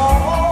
all.